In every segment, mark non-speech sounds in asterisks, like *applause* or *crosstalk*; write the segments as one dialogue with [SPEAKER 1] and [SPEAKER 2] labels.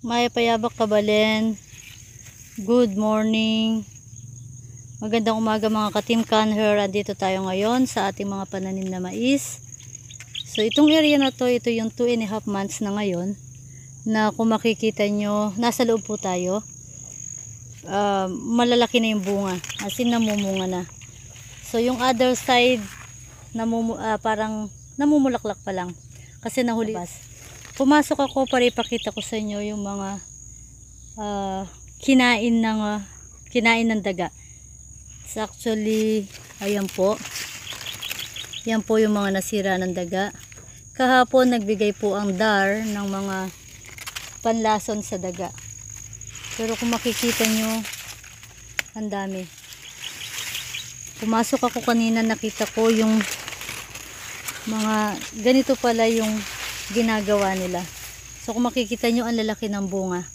[SPEAKER 1] Maya Payabak Kabalen. Good morning. Magandang umaga mga ka-team Canher. Andito tayo ngayon sa ating mga pananim na mais. So itong area na to, ito yung 2 and a half months na ngayon. Na kung makikita nyo, nasa loob po tayo. Ah, malalaki na yung bunga. As in namumunga na. So yung other side, namumu ah, parang namumulaklak pa lang. Kasi nahuli. Pumasok ako para ipakita ko sa inyo yung mga ah, kinain ng ah, kinain ng daga. So actually, ayan po. Yan po yung mga nasira ng daga. Kahapon nagbigay po ang DAR ng mga panlason sa daga. Pero kung makikita nyo, ang dami. Pumasok ako kanina, nakita ko yung mga ganito pala yung ginagawa nila. So kung makikita nyo, ang lalaki ng bunga.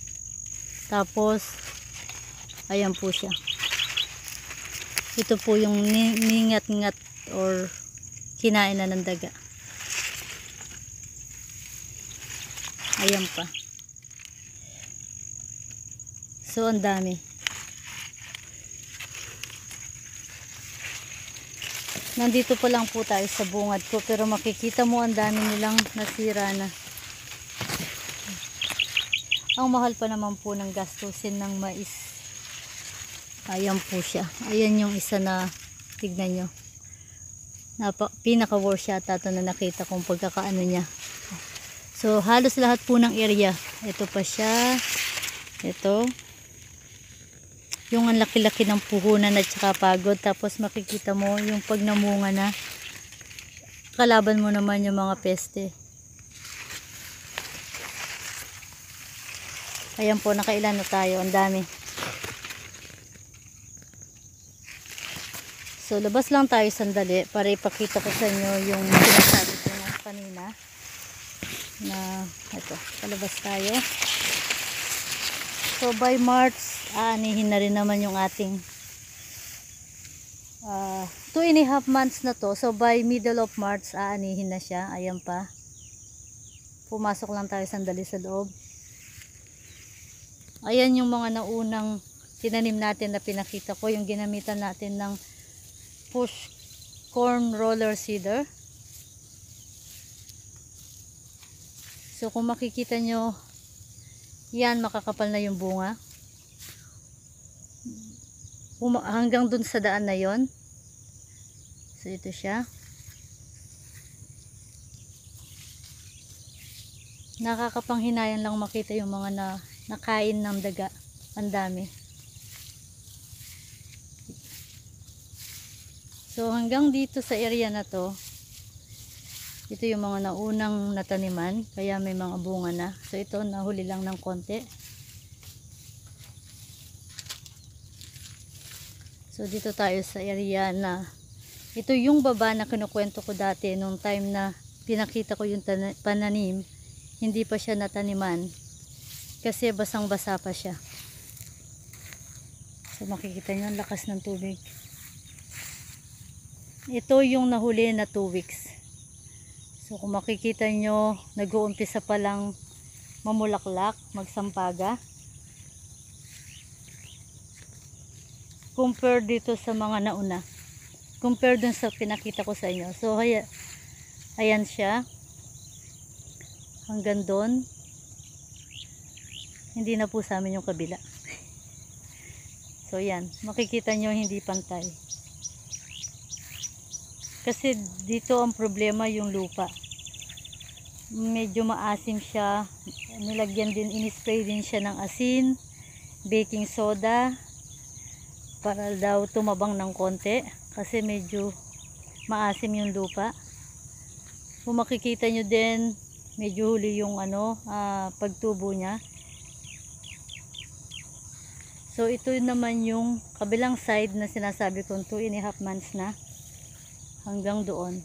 [SPEAKER 1] Tapos, ayan po siya. Ito po yung ni- ningat-ngat or kinain na ng daga. Ayan pa. So, ang dami. Nandito pa lang po tayo sa bungad ko pero makikita mo ang dami nilang nasira na. Ang mahal pa naman po ng gastusin ng mais. Ayan po siya. Ayan yung isa na tignan nyo. Napa, pinaka worst yata ito na nakita kong pagkakaano niya. So halos lahat po ng area. Ito pa siya. Ito. Yung ang laki-laki ng puhunan at saka pagod. Tapos makikita mo yung pag namunga na. Kalaban mo naman yung mga peste. Ayan po, nakailan na tayo. Ang dami. So, labas lang tayo sandali para ipakita ko sa inyo yung sinasabi ko kanina. Na, ito, palabas tayo. So, by March, aanihin na rin naman yung ating uh, two and a half months na to. So, by middle of March, aanihin na siya. Ayan pa. Pumasok lang tayo sandali sa loob. Ayan yung mga naunang tinanim natin na pinakita ko. Yung ginamitan natin ng push corn roller seeder. So kung makikita nyo, yan makakapal na yung bunga. Puma- hanggang dun sa daan na yon. So ito siya. Nakakapanghinayang lang makita yung mga na, nakain ng daga. Ang dami. So hanggang dito sa area na to, ito yung mga naunang nataniman, kaya may mga bunga na. So ito nahuli lang ng konti. So dito tayo sa area na ito yung baba na kinukwento ko dati nung time na pinakita ko yung pananim, hindi pa siya nataniman kasi basang basa pa siya. So makikita nyo ang lakas ng tubig. Ito yung nahuli na 2 weeks. So kung makikita nyo, nag-uumpisa pa lang mamulaklak, magsampaga. Compare dito sa mga nauna. Compare dun sa pinakita ko sa inyo. So haya, ayan siya. Hanggang doon. Hindi na po sa amin yung kabila. *laughs* So yan, makikita nyo hindi pantay. Kasi dito ang problema yung lupa. Medyo maasim siya. Nilagyan din, inispray din siya ng asin, baking soda, para daw tumabang ng konti. Kasi medyo maasim yung lupa. Kung makikita nyo din, medyo huli yung ano, ah, pagtubo niya. So ito naman yung kabilang side na sinasabi kong 2 and a half months na hanggang doon.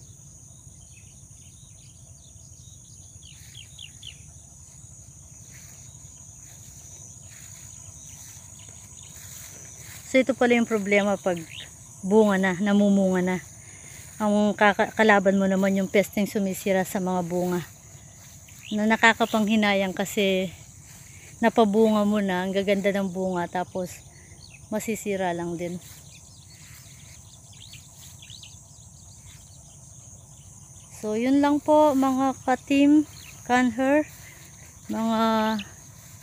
[SPEAKER 1] So ito pala yung problema pag bunga na, namumunga na. Ang kalaban mo naman yung pesteng sumisira sa mga bunga. Na nakakapanghinayang kasi napabunga mo na, ang gaganda ng bunga, tapos masisira lang din. So, yun lang po mga ka-team Canher, mga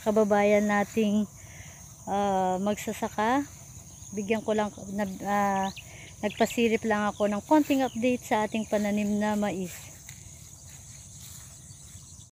[SPEAKER 1] kababayan nating ah, magsasaka. Bigyan ko lang, na, ah, nagpasilip lang ako ng konting update sa ating pananim na mais.